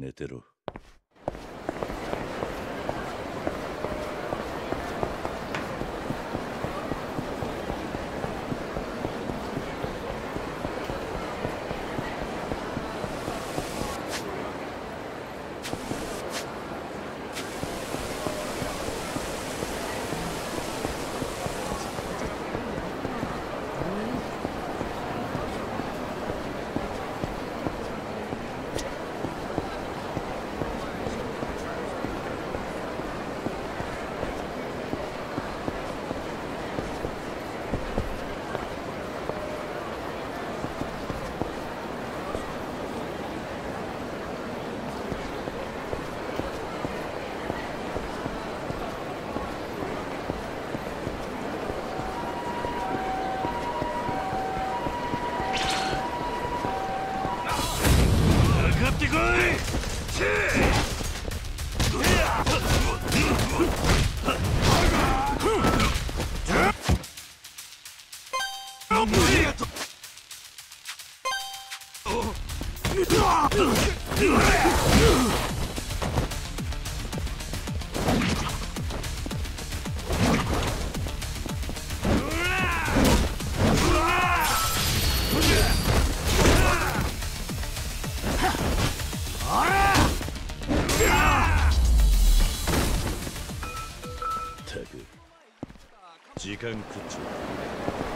寝てろ。時間食っちまう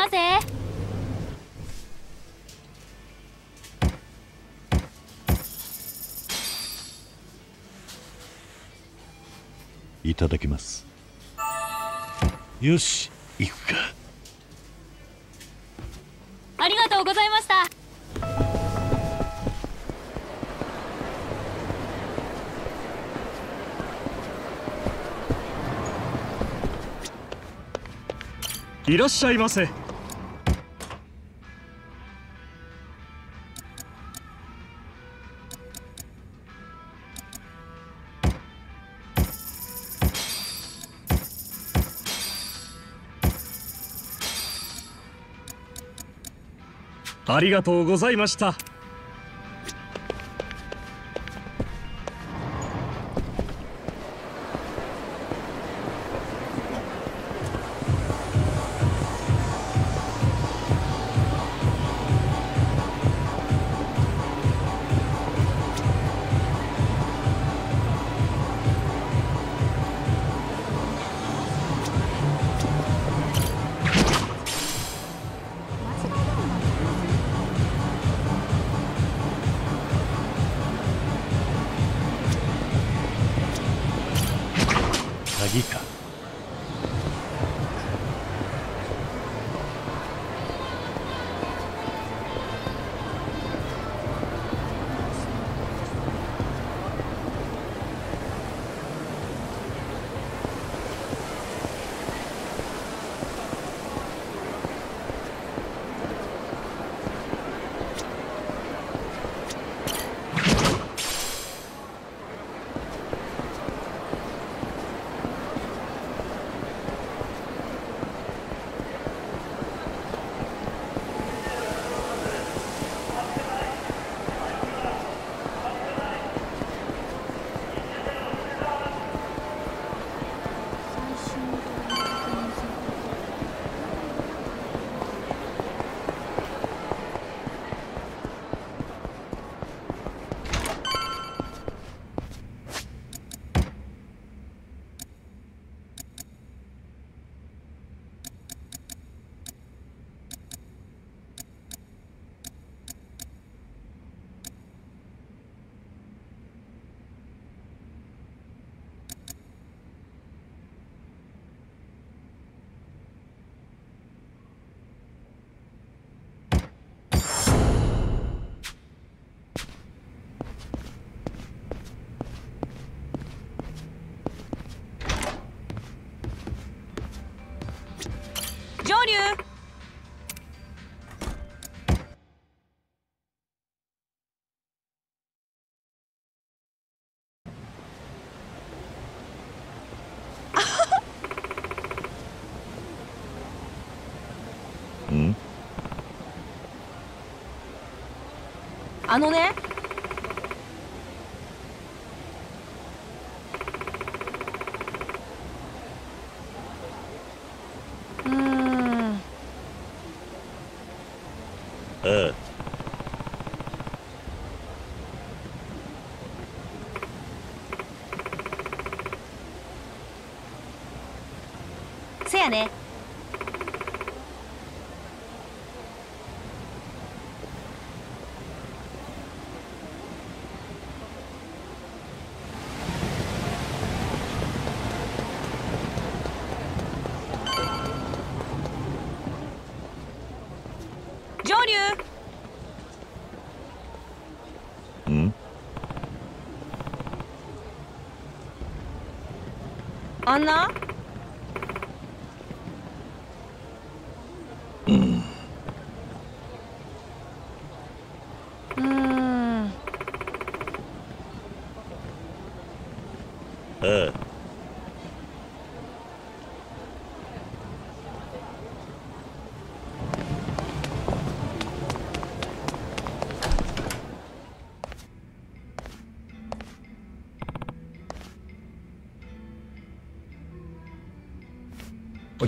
ませいただきます。よし行くか。ありがとうございました。いらっしゃいませありがとうございました。あのねあ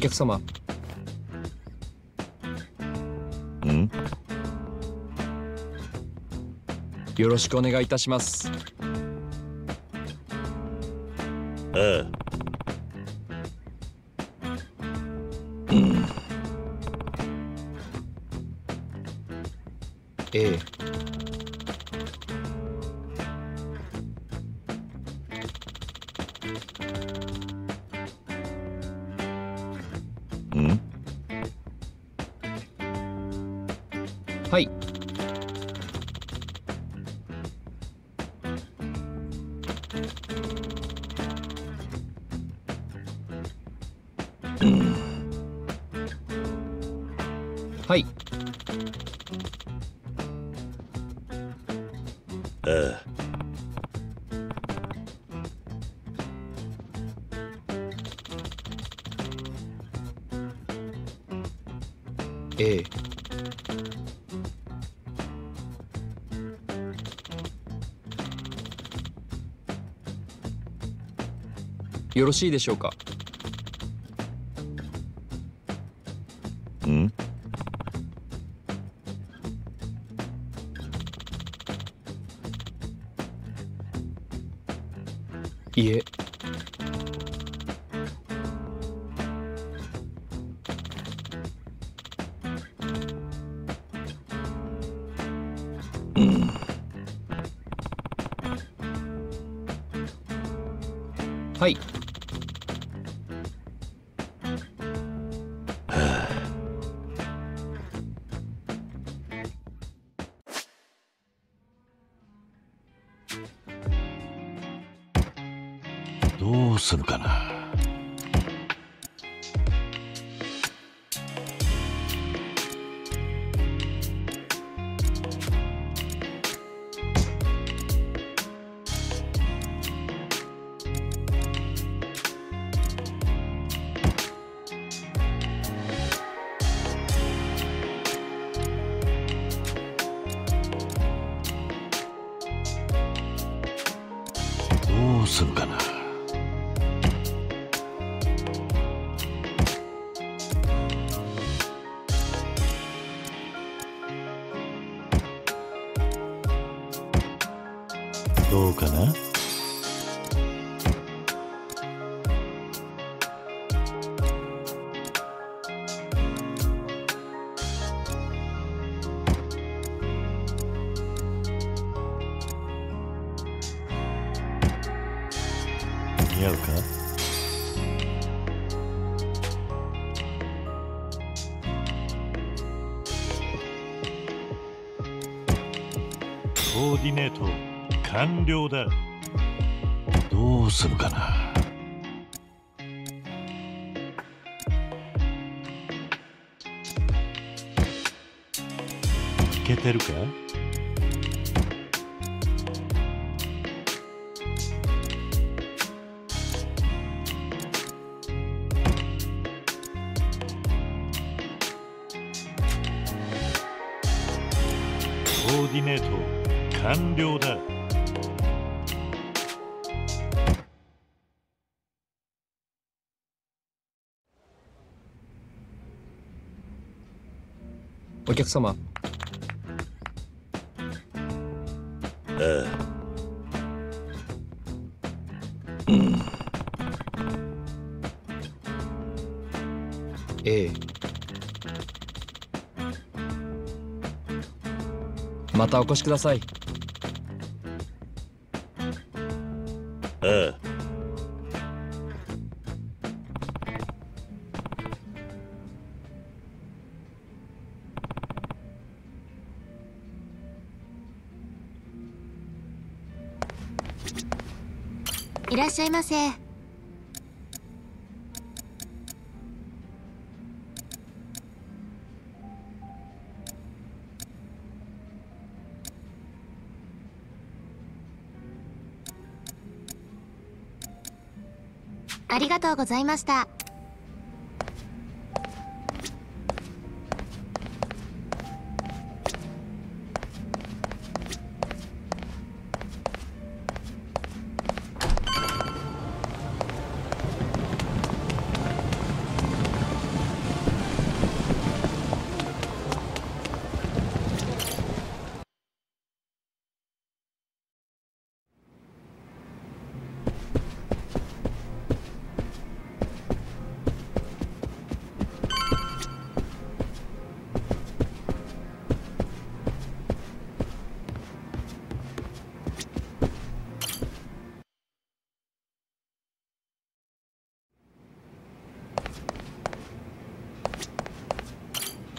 客様。ん？よろしくお願いいたします。ああええ。よろしいでしょうか？かな完了だ。どうするかな？いけてるか？様。ああええ。またお越しください。ませ。ありがとうございました。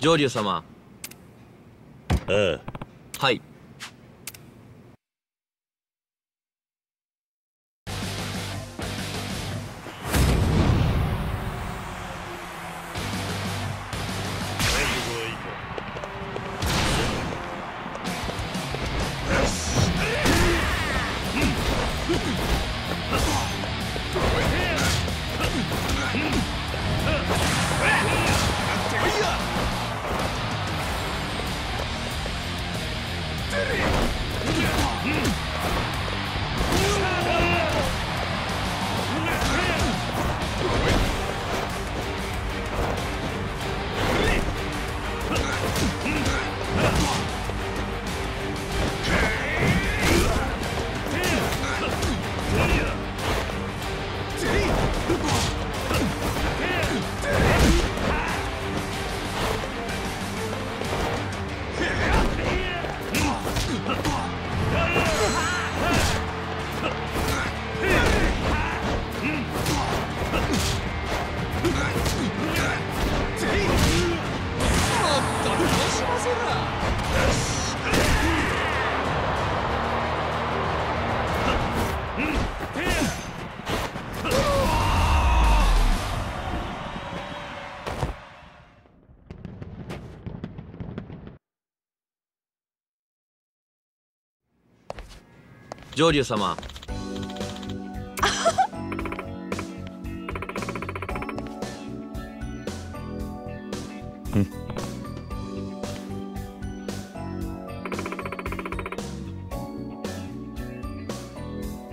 上流様。ああ上流様。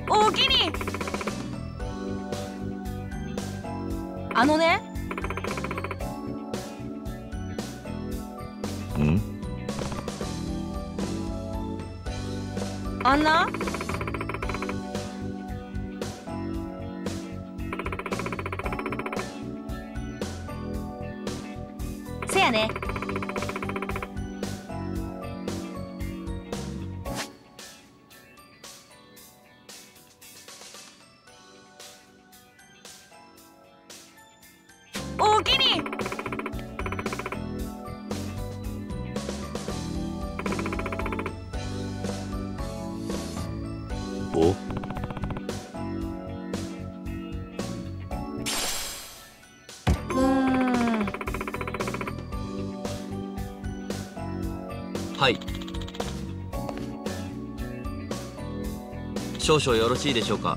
おおきに。あのね。ん？あんな少々よろしいでしょうか？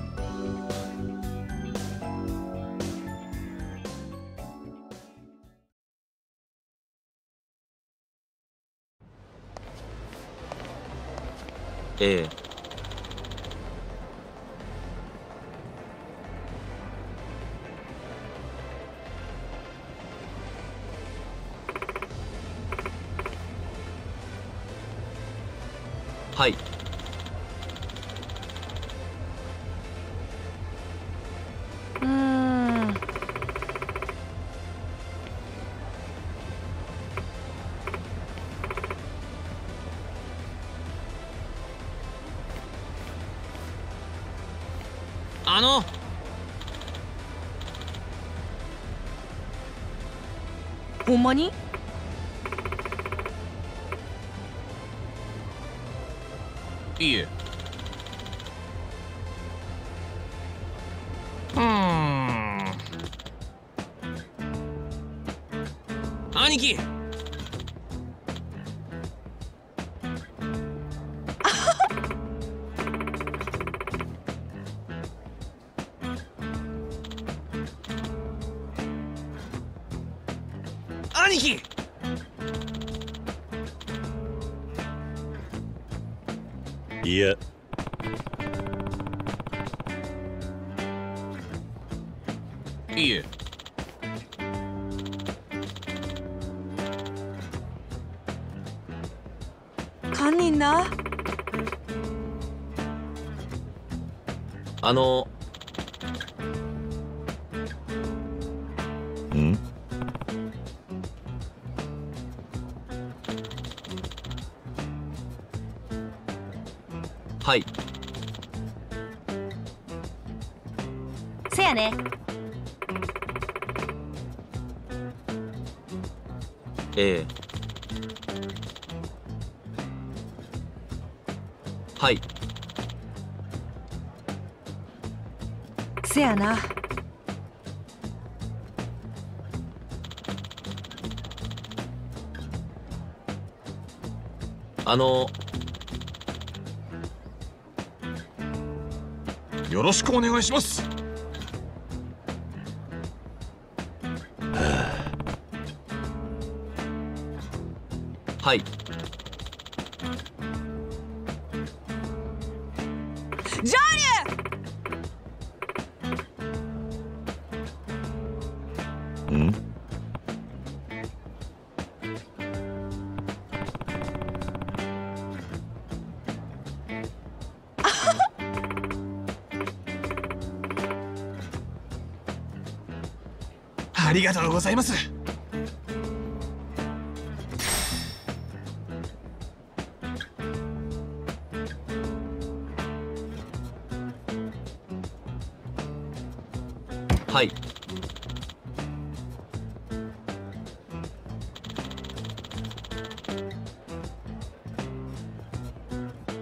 んまにいえ。兄貴。いやいえ。堪忍なあのね。ええ。はい。せやな。あの。よろしくお願いします。りがとうございます。はい。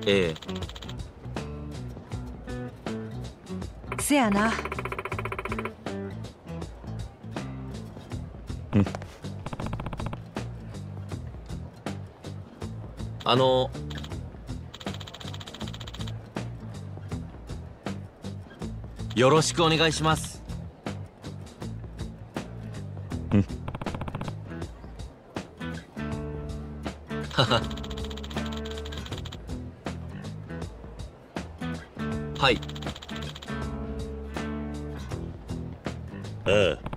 ええ。せやなあのよろしくお願いします。はは。はい。あジ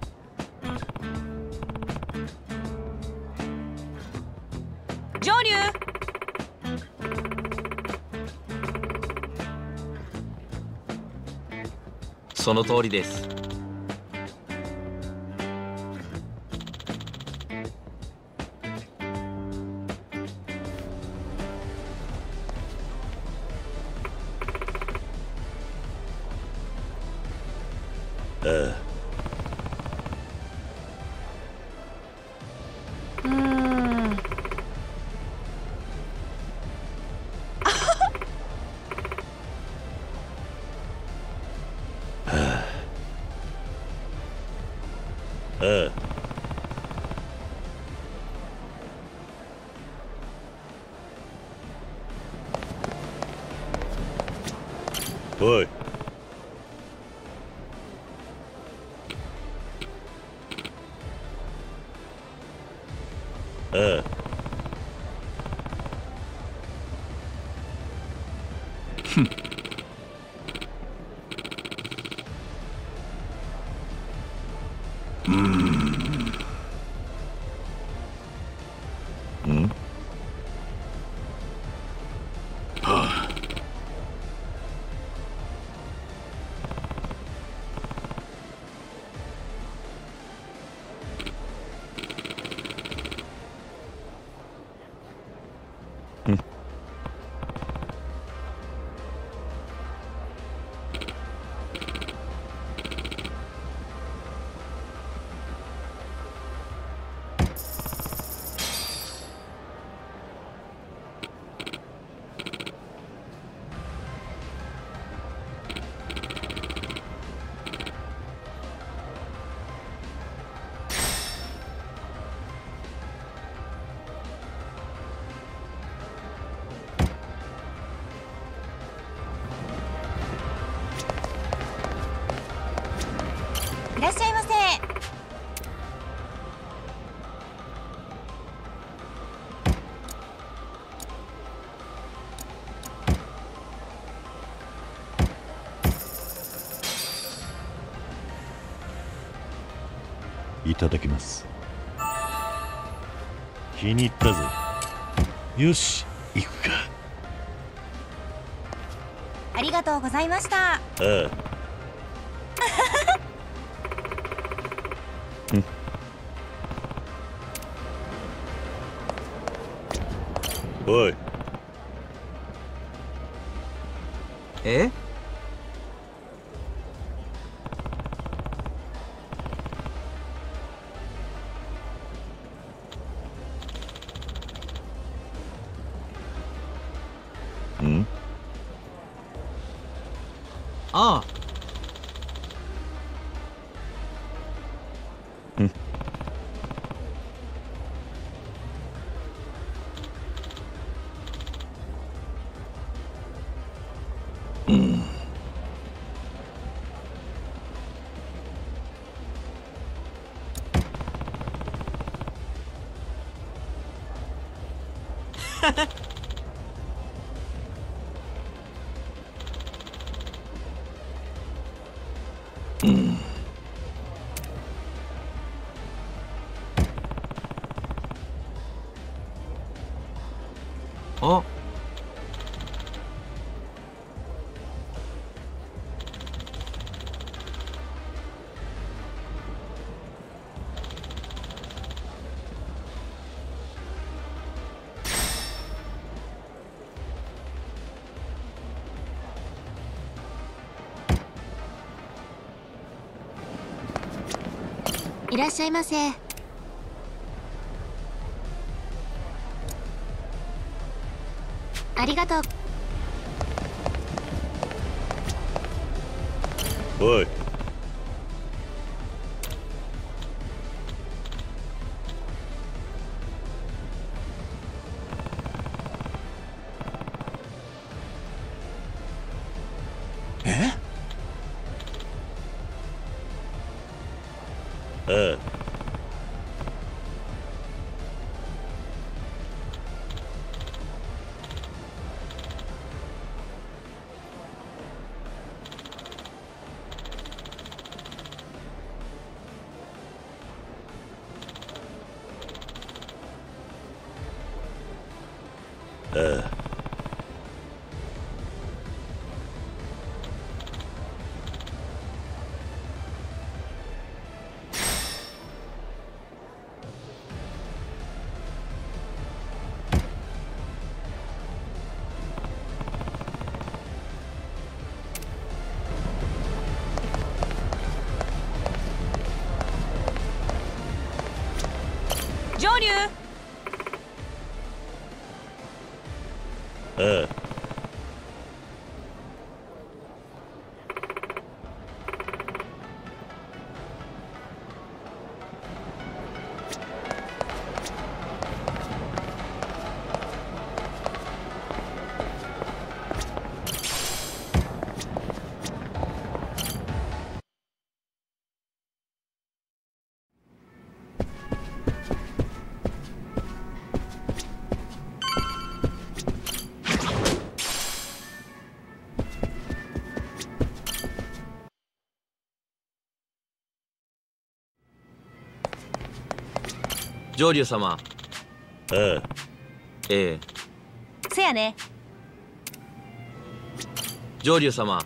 その通りです。らっしゃいませ。いただきます。気に入ったぜ。よし行くか。ありがとうございました。ああおいらっしゃいませ。ありがとう。おい。あ上流様。ああええ。せやね。上流様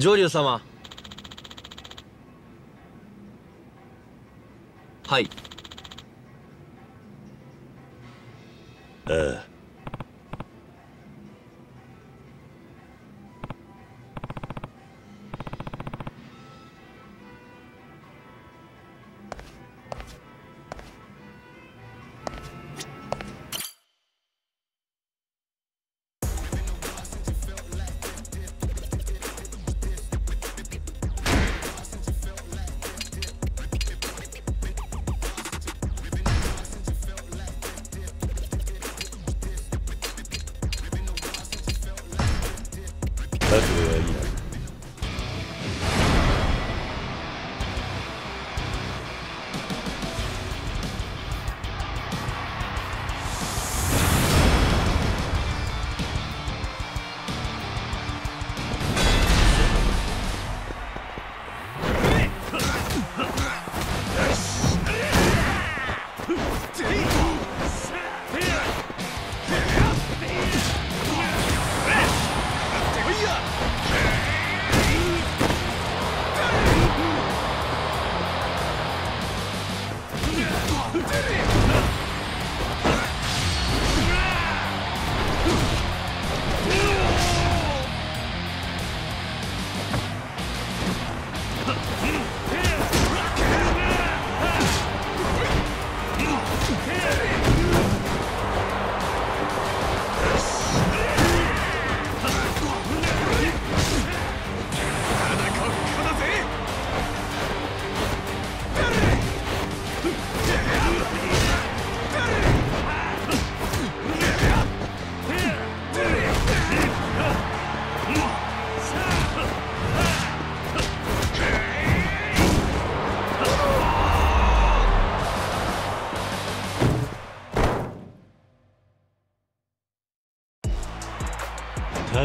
上流様。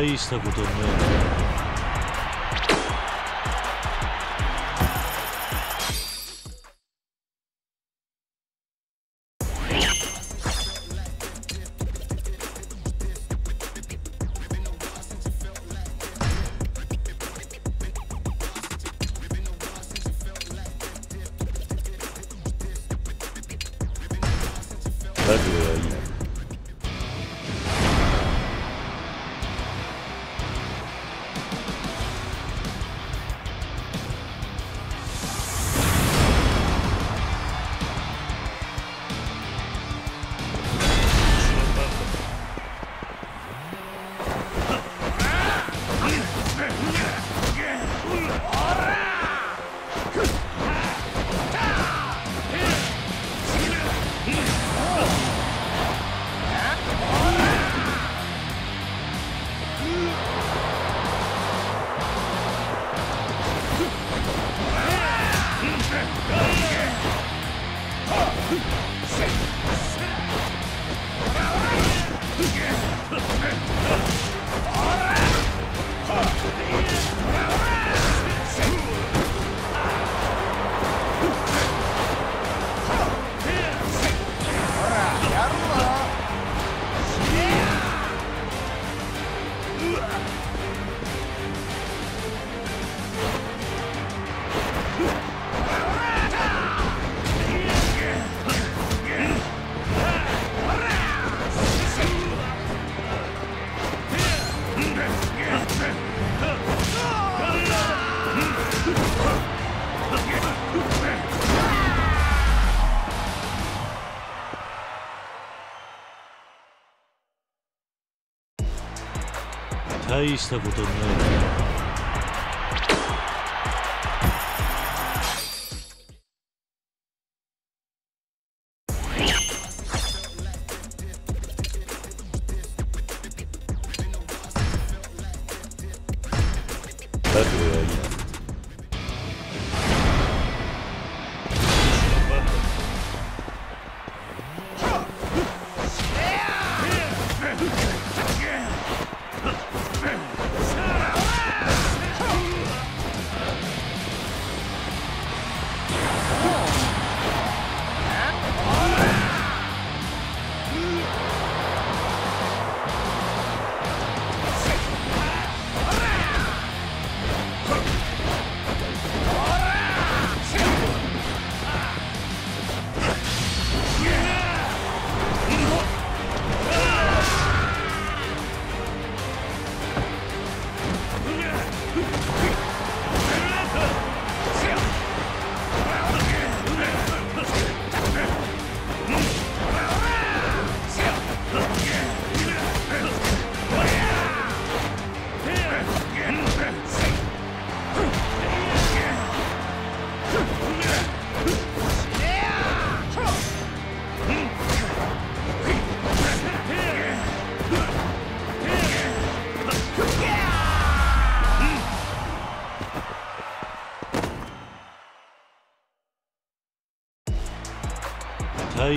大したことな。い大したことない。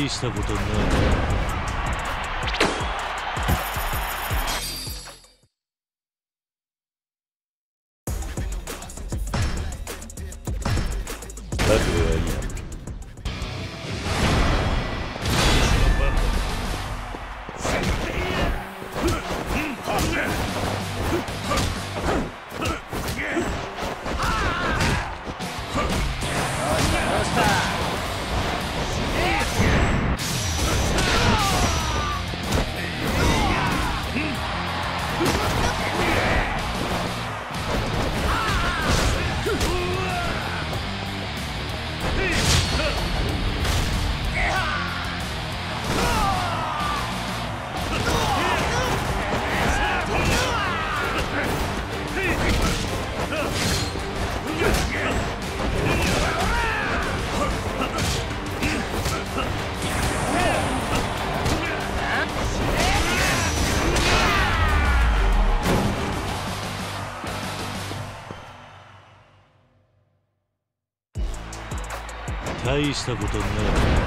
大したことない大したことない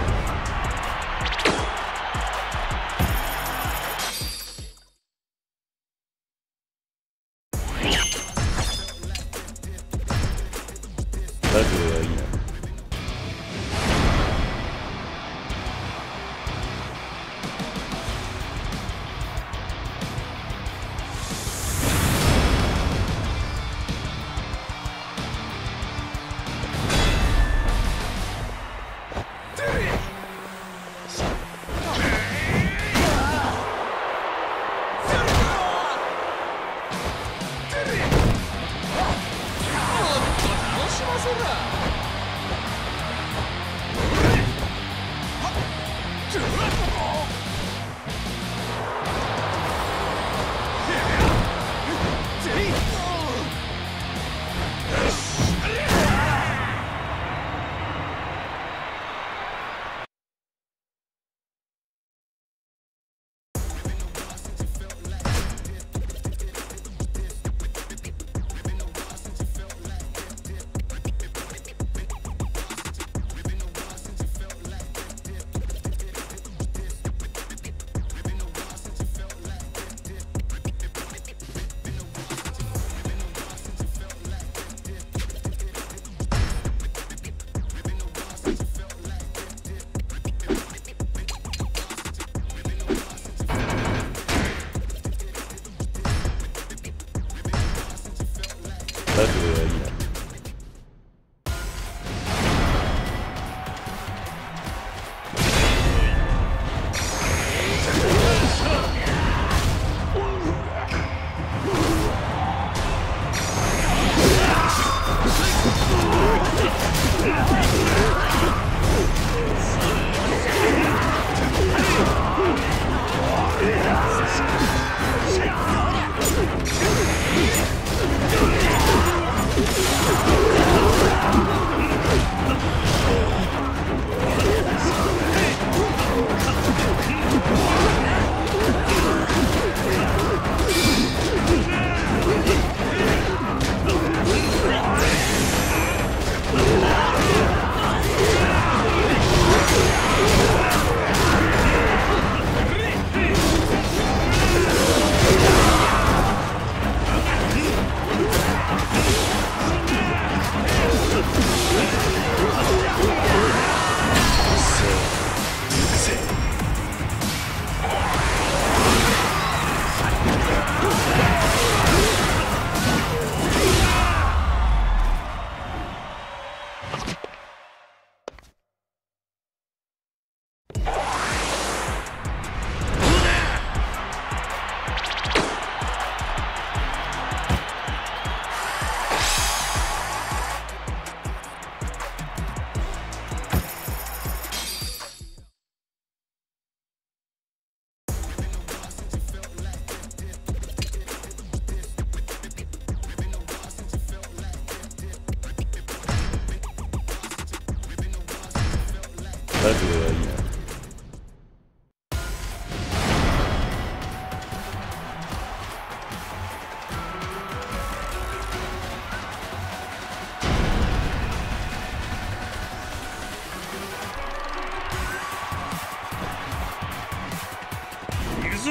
ず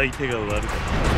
相手が悪かった。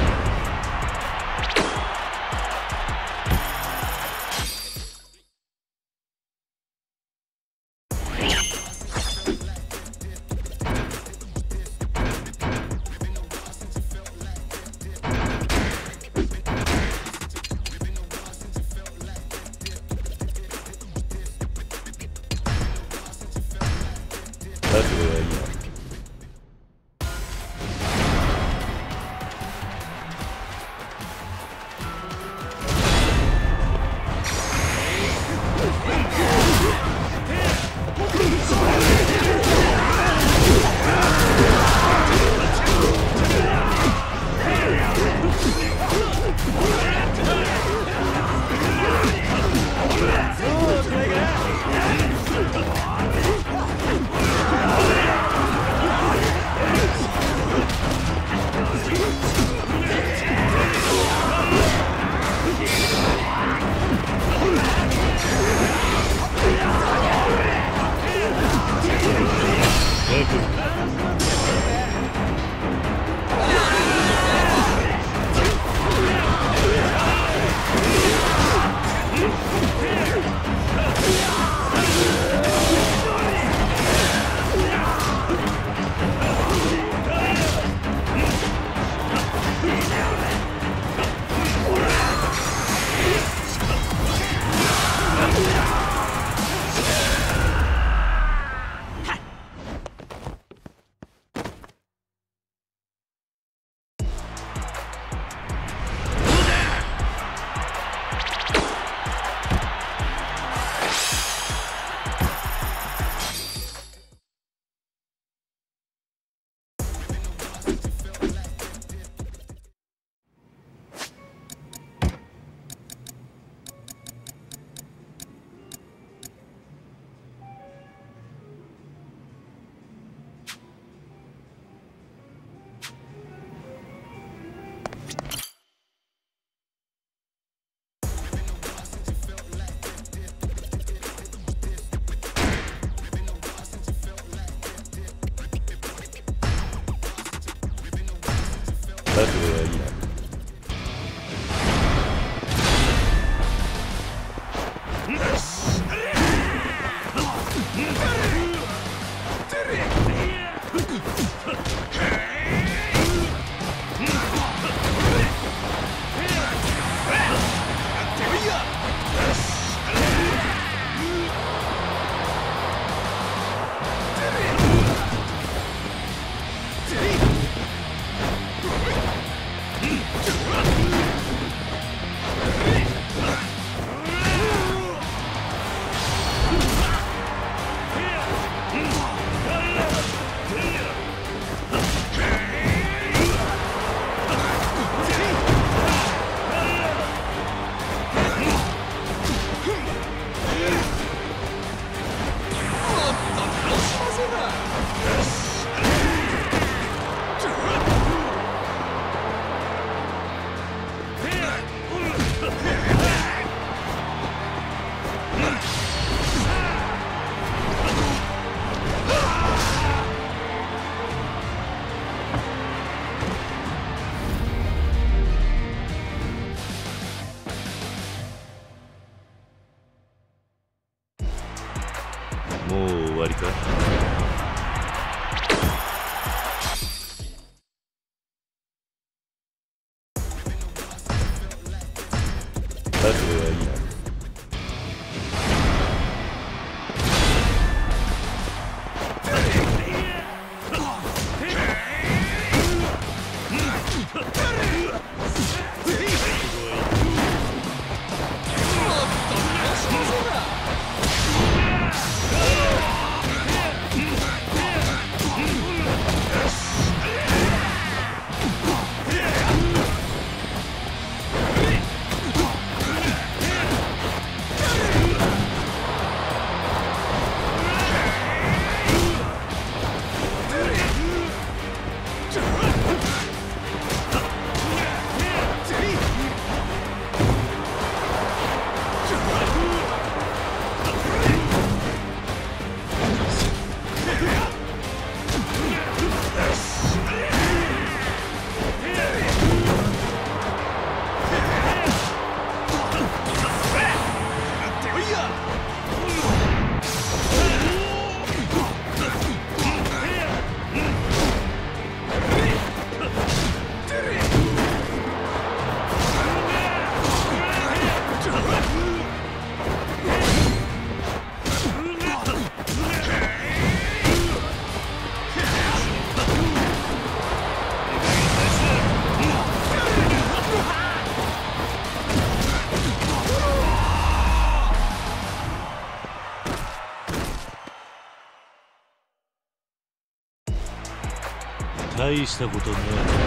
したことない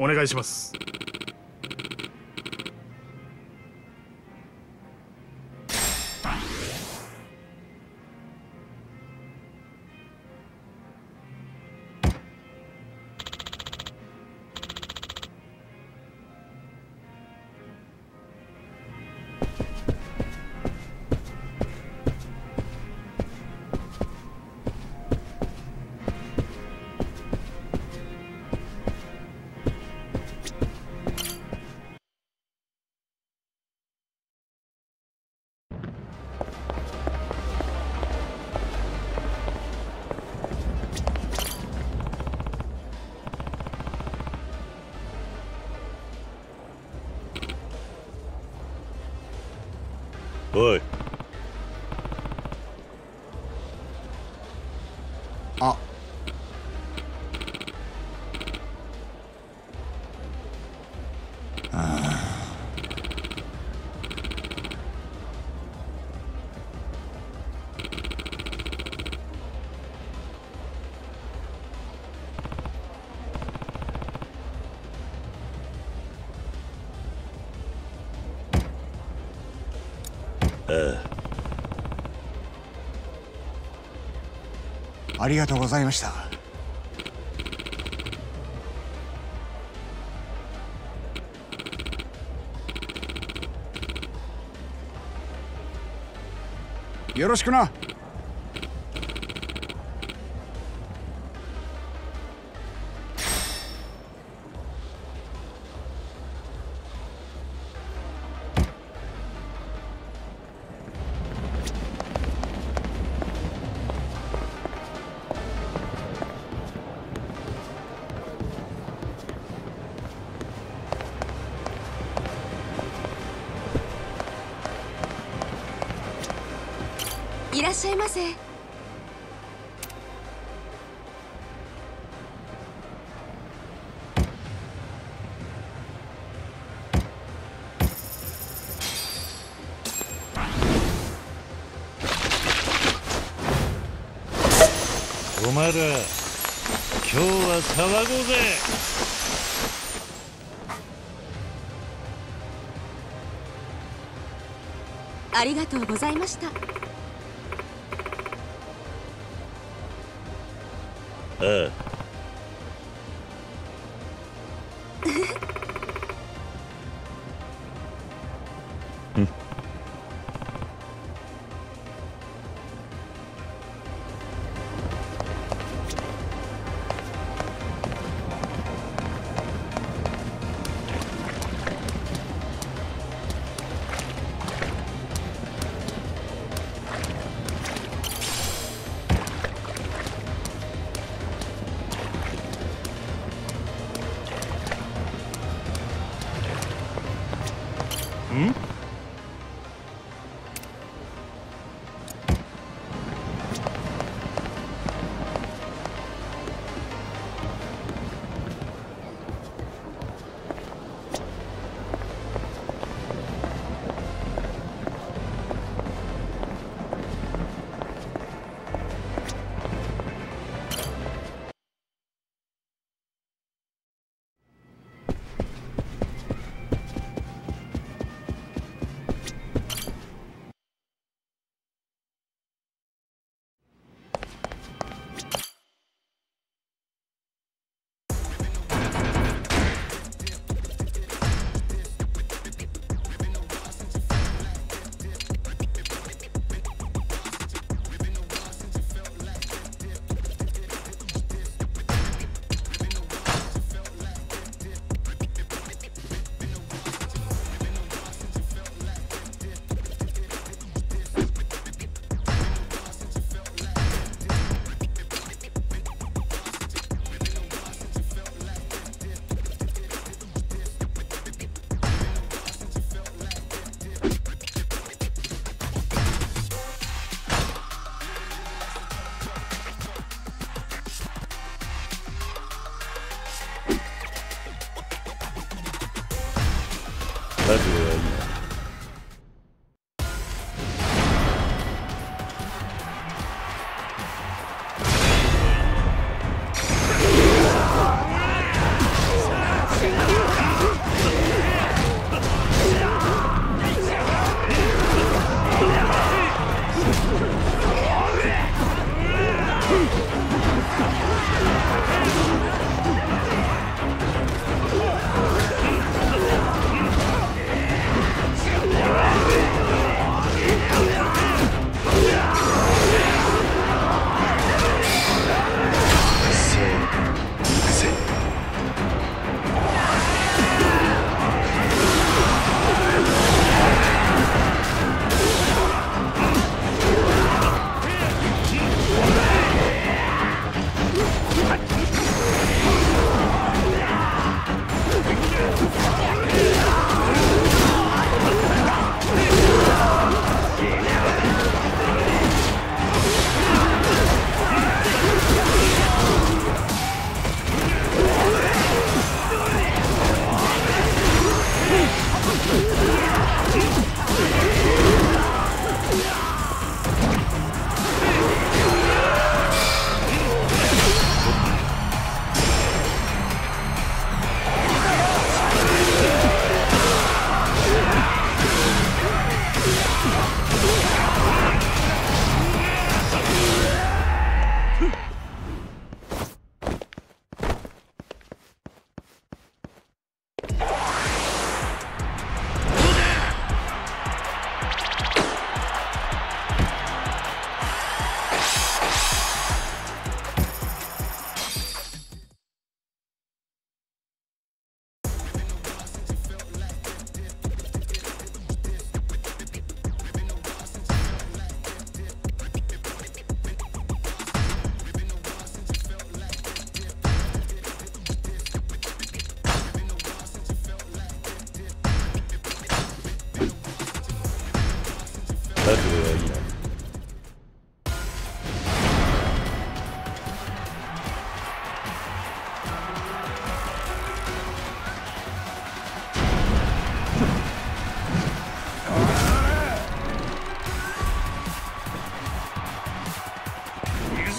お願いします。おありがとうございました。よろしくな。しゃいませ。お前ら今日は騒ごうぜ。ありがとうございましたあ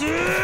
こ